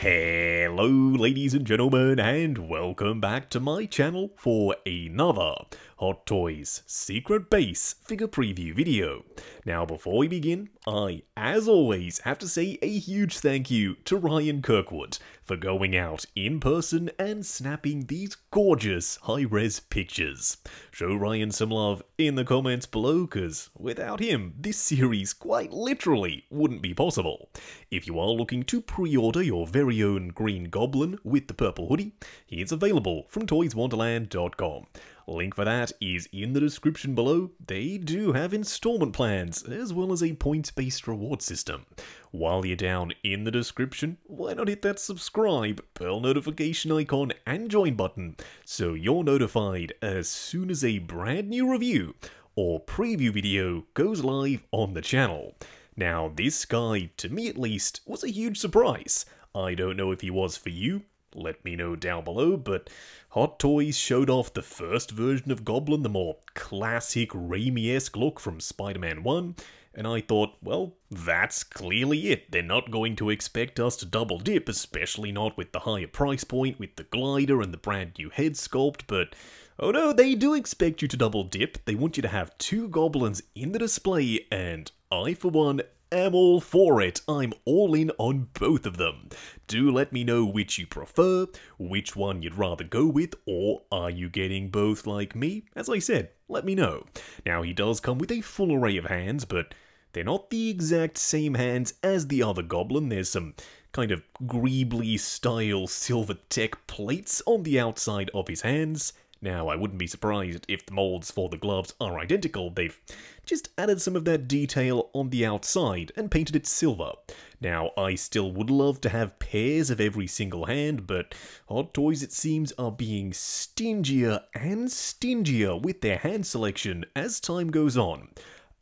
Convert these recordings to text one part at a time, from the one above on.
Hello ladies and gentlemen and welcome back to my channel for another Hot Toys Secret Base figure preview video. Now before we begin, I, as always, have to say a huge thank you to Ryan Kirkwood for going out in person and snapping these gorgeous high-res pictures. Show Ryan some love in the comments below cause without him, this series quite literally wouldn't be possible. If you are looking to pre-order your very own Green Goblin with the purple hoodie, he is available from toyswonderland.com. Link for that is in the description below. They do have installment plans, as well as a points-based reward system. While you're down in the description, why not hit that subscribe, bell notification icon, and join button so you're notified as soon as a brand new review or preview video goes live on the channel. Now, this guy, to me at least, was a huge surprise. I don't know if he was for you, let me know down below, but Hot Toys showed off the first version of Goblin, the more classic Raimi-esque look from Spider-Man 1, and I thought, well, that's clearly it. They're not going to expect us to double dip, especially not with the higher price point, with the glider and the brand new head sculpt, but oh no, they do expect you to double dip. They want you to have two goblins in the display, and I, for one, am all for it. I'm all in on both of them. Do let me know which you prefer, which one you'd rather go with, or are you getting both like me? As I said, let me know. Now, he does come with a full array of hands, but they're not the exact same hands as the other goblin. There's some kind of Greebly style silver tech plates on the outside of his hands, now, I wouldn't be surprised if the molds for the gloves are identical, they've just added some of that detail on the outside and painted it silver. Now, I still would love to have pairs of every single hand, but Hot Toys, it seems, are being stingier and stingier with their hand selection as time goes on.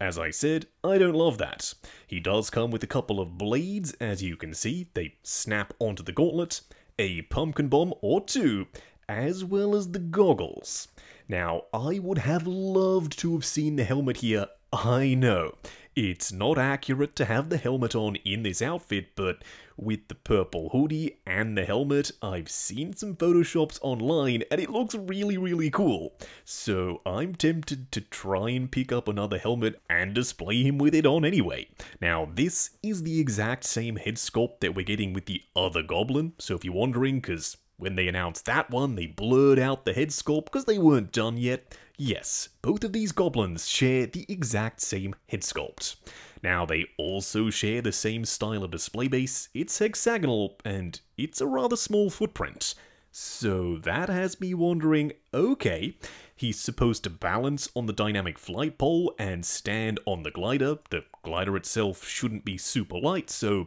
As I said, I don't love that. He does come with a couple of blades, as you can see, they snap onto the gauntlet, a pumpkin bomb or two, as well as the goggles. Now, I would have loved to have seen the helmet here, I know. It's not accurate to have the helmet on in this outfit, but with the purple hoodie and the helmet, I've seen some photoshops online and it looks really really cool. So I'm tempted to try and pick up another helmet and display him with it on anyway. Now this is the exact same head sculpt that we're getting with the other goblin, so if you're wondering, because when they announced that one, they blurred out the head sculpt because they weren't done yet. Yes, both of these goblins share the exact same head sculpt. Now, they also share the same style of display base, it's hexagonal, and it's a rather small footprint. So that has me wondering, okay, he's supposed to balance on the dynamic flight pole and stand on the glider. The glider itself shouldn't be super light, so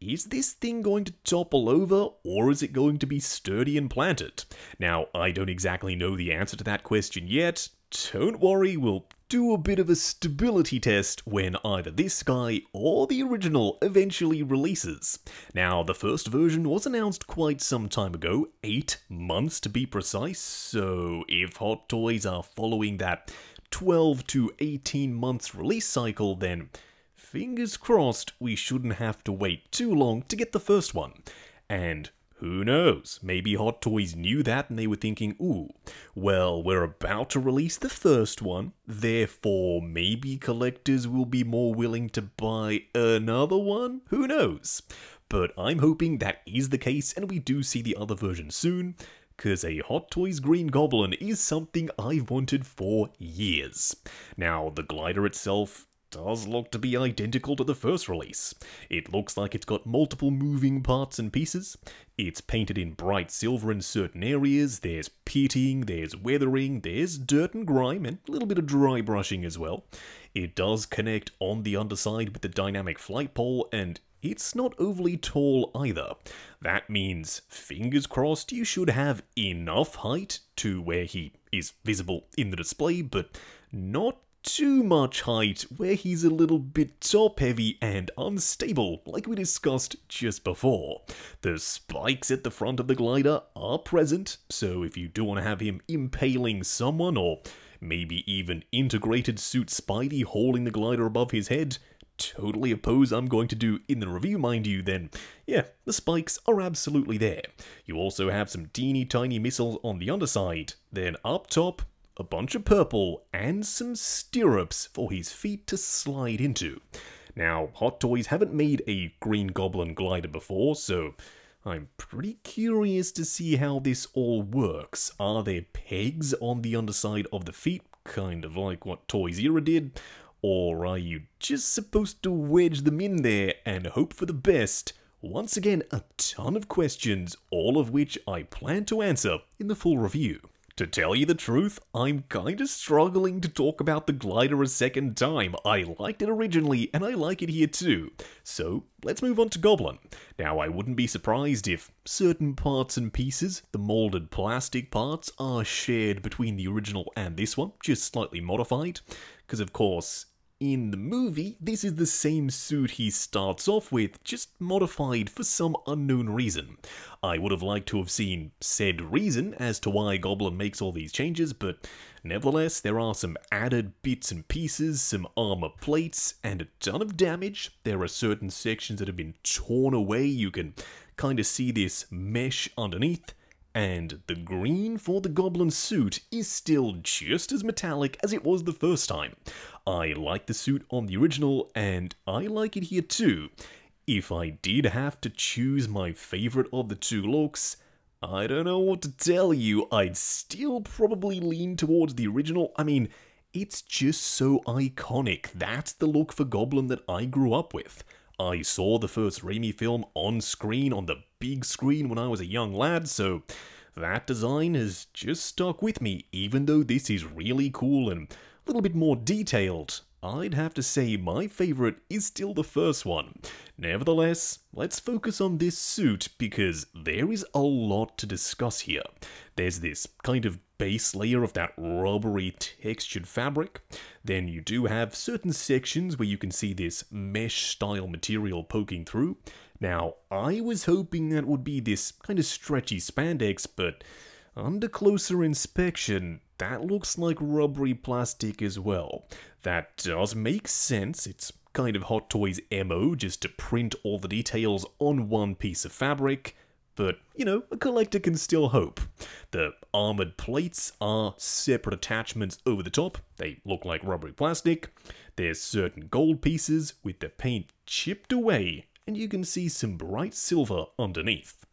is this thing going to topple over, or is it going to be sturdy and planted? Now, I don't exactly know the answer to that question yet. Don't worry, we'll do a bit of a stability test when either this guy or the original eventually releases. Now, the first version was announced quite some time ago, 8 months to be precise, so if Hot Toys are following that 12 to 18 months release cycle, then fingers crossed we shouldn't have to wait too long to get the first one. And who knows, maybe Hot Toys knew that and they were thinking, ooh, well, we're about to release the first one, therefore maybe collectors will be more willing to buy another one? Who knows? But I'm hoping that is the case and we do see the other version soon, because a Hot Toys Green Goblin is something I've wanted for years. Now, the glider itself does look to be identical to the first release. It looks like it's got multiple moving parts and pieces. It's painted in bright silver in certain areas, there's pitting, there's weathering, there's dirt and grime, and a little bit of dry brushing as well. It does connect on the underside with the dynamic flight pole, and it's not overly tall either. That means, fingers crossed, you should have enough height to where he is visible in the display, but not too much height, where he's a little bit top heavy and unstable, like we discussed just before. The spikes at the front of the glider are present, so if you do want to have him impaling someone, or maybe even integrated suit Spidey holding the glider above his head, totally a pose I'm going to do in the review, mind you, then yeah, the spikes are absolutely there. You also have some teeny tiny missiles on the underside. Then up top, a bunch of purple, and some stirrups for his feet to slide into. Now, Hot Toys haven't made a Green Goblin glider before, so I'm pretty curious to see how this all works. Are there pegs on the underside of the feet, kind of like what Toys Era did? Or are you just supposed to wedge them in there and hope for the best? Once again, a ton of questions, all of which I plan to answer in the full review. To tell you the truth, I'm kinda struggling to talk about the glider a second time. I liked it originally, and I like it here too. So, let's move on to Goblin. Now, I wouldn't be surprised if certain parts and pieces, the molded plastic parts, are shared between the original and this one, just slightly modified. Because, of course, in the movie, this is the same suit he starts off with, just modified for some unknown reason. I would have liked to have seen said reason as to why Goblin makes all these changes, but nevertheless, there are some added bits and pieces, some armor plates, and a ton of damage. There are certain sections that have been torn away, you can kind of see this mesh underneath. And the green for the goblin suit is still just as metallic as it was the first time. I like the suit on the original, and I like it here too. If I did have to choose my favorite of the two looks, I don't know what to tell you, I'd still probably lean towards the original. I mean, it's just so iconic. That's the look for Goblin that I grew up with. I saw the first Raimi film on screen on the big screen when I was a young lad, so that design has just stuck with me, even though this is really cool and a little bit more detailed. I'd have to say my favourite is still the first one. Nevertheless, let's focus on this suit because there is a lot to discuss here. There's this kind of base layer of that rubbery textured fabric. Then you do have certain sections where you can see this mesh style material poking through. Now, I was hoping that would be this kind of stretchy spandex, but under closer inspection, that looks like rubbery plastic as well. That does make sense, it's kind of Hot Toys MO just to print all the details on one piece of fabric, but, you know, a collector can still hope. The armoured plates are separate attachments over the top, they look like rubbery plastic. There's certain gold pieces with the paint chipped away, and you can see some bright silver underneath.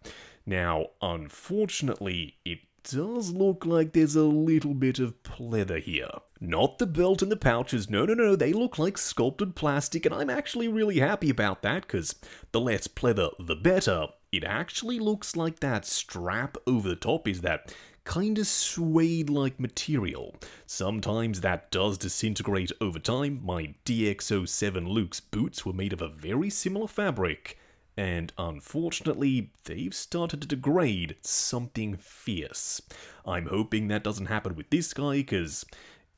Now, unfortunately, it does look like there's a little bit of pleather here. Not the belt and the pouches, no, no, no, they look like sculpted plastic, and I'm actually really happy about that, because the less pleather, the better. It actually looks like that strap over the top is that kind of suede-like material. Sometimes that does disintegrate over time. My DX07 Luke's boots were made of a very similar fabric, and unfortunately, they've started to degrade something fierce. I'm hoping that doesn't happen with this guy, because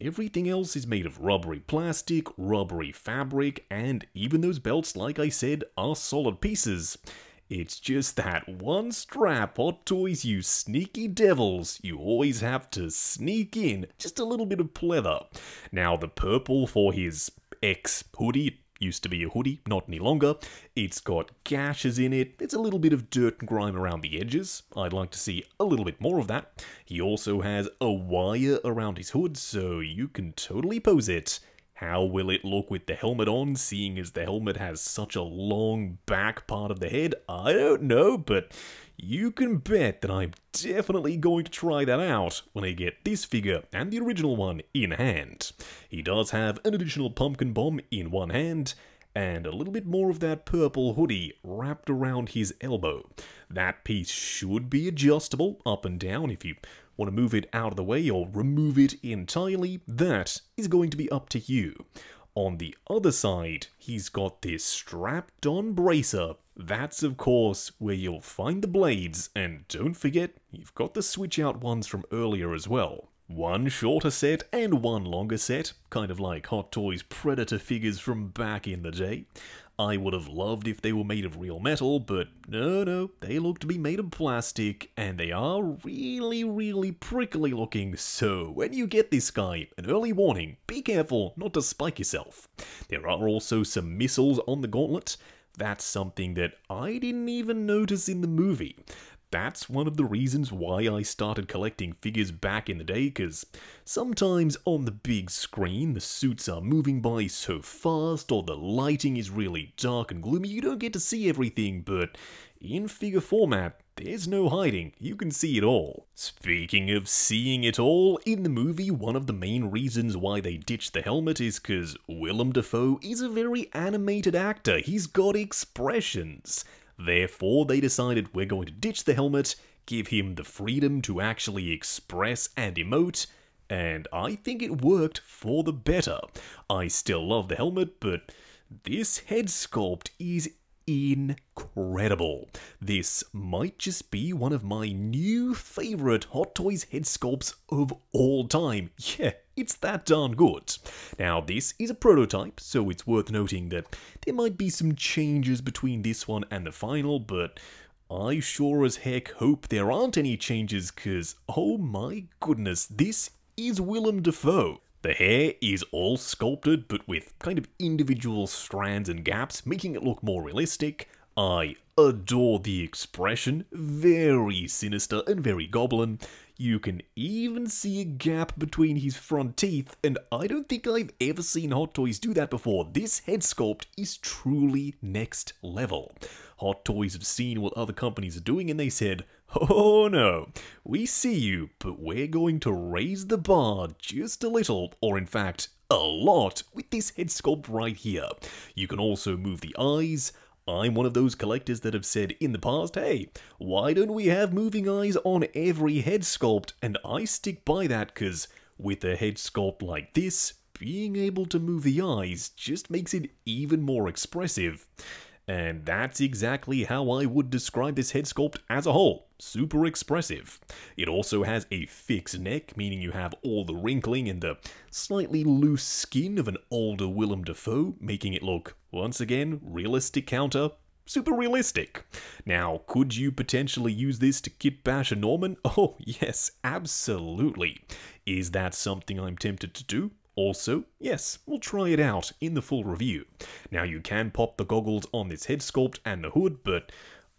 everything else is made of rubbery plastic, rubbery fabric, and even those belts, like I said, are solid pieces. It's just that one strap, Hot Toys, you sneaky devils. You always have to sneak in just a little bit of pleather. Now, the purple for his ex hoodie used to be a hoodie, not any longer. It's got gashes in it. It's a little bit of dirt and grime around the edges. I'd like to see a little bit more of that. He also has a wire around his hood, so you can totally pose it. How will it look with the helmet on, seeing as the helmet has such a long back part of the head? I don't know, but you can bet that I'm definitely going to try that out when I get this figure and the original one in hand. He does have an additional pumpkin bomb in one hand, and a little bit more of that purple hoodie wrapped around his elbow. That piece should be adjustable up and down if you want to move it out of the way or remove it entirely, that is going to be up to you. On the other side, he's got this strapped on bracer. That's of course where you'll find the blades, and don't forget, you've got the switch out ones from earlier as well. One shorter set and one longer set, kind of like Hot Toys Predator figures from back in the day. I would have loved if they were made of real metal, but no, no, they look to be made of plastic, and they are really, really prickly looking, so when you get this guy, an early warning, be careful not to spike yourself. There are also some missiles on the gauntlet, that's something that I didn't even notice in the movie. That's one of the reasons why I started collecting figures back in the day, because sometimes on the big screen the suits are moving by so fast or the lighting is really dark and gloomy you don't get to see everything, but in figure format, there's no hiding, you can see it all. Speaking of seeing it all, in the movie, one of the main reasons why they ditched the helmet is because Willem Dafoe is a very animated actor, he's got expressions. Therefore, they decided we're going to ditch the helmet, give him the freedom to actually express and emote, and I think it worked for the better. I still love the helmet, but this head sculpt is incredible. This might just be one of my new favorite Hot Toys head sculpts of all time. Yeah, it's that darn good. Now, this is a prototype, so it's worth noting that there might be some changes between this one and the final, but I sure as heck hope there aren't any changes, because, oh my goodness, this is Willem Dafoe. The hair is all sculpted, but with kind of individual strands and gaps, making it look more realistic. I adore the expression, very sinister and very goblin. You can even see a gap between his front teeth, and I don't think I've ever seen Hot Toys do that before. This head sculpt is truly next level. Hot Toys have seen what other companies are doing and they said, Oh no, we see you, but we're going to raise the bar just a little, or in fact, a lot, with this head sculpt right here. You can also move the eyes. I'm one of those collectors that have said in the past, hey, why don't we have moving eyes on every head sculpt? And I stick by that because with a head sculpt like this, being able to move the eyes just makes it even more expressive. And that's exactly how I would describe this head sculpt as a whole. Super expressive. It also has a fixed neck, meaning you have all the wrinkling and the slightly loose skin of an older Willem Dafoe, making it look, once again, realistic counter, super realistic. Now, could you potentially use this to kit bash a Norman? Oh, yes, absolutely. Is that something I'm tempted to do? Also, yes, we'll try it out in the full review. Now you can pop the goggles on this head sculpt and the hood, but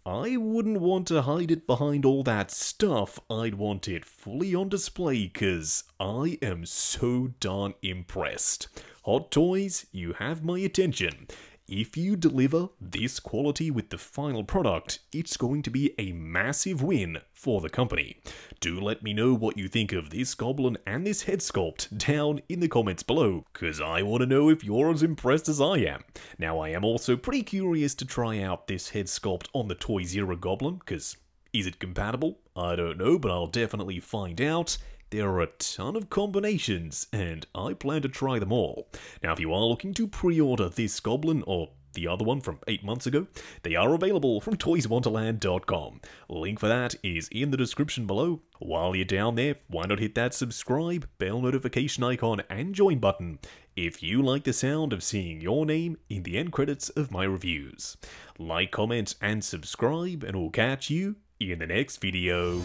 I wouldn't want to hide it behind all that stuff. I'd want it fully on display cause I am so darn impressed. Hot Toys, you have my attention. If you deliver this quality with the final product, it's going to be a massive win for the company. Do let me know what you think of this goblin and this head sculpt down in the comments below, cause I want to know if you're as impressed as I am. Now I am also pretty curious to try out this head sculpt on the Toys Era Goblin, cause is it compatible? I don't know, but I'll definitely find out. There are a ton of combinations, and I plan to try them all. Now, if you are looking to pre-order this Goblin, or the other one from 8 months ago, they are available from ToysWonderland.com. Link for that is in the description below. While you're down there, why not hit that subscribe, bell notification icon, and join button if you like the sound of seeing your name in the end credits of my reviews. Like, comment, and subscribe, and we'll catch you in the next video.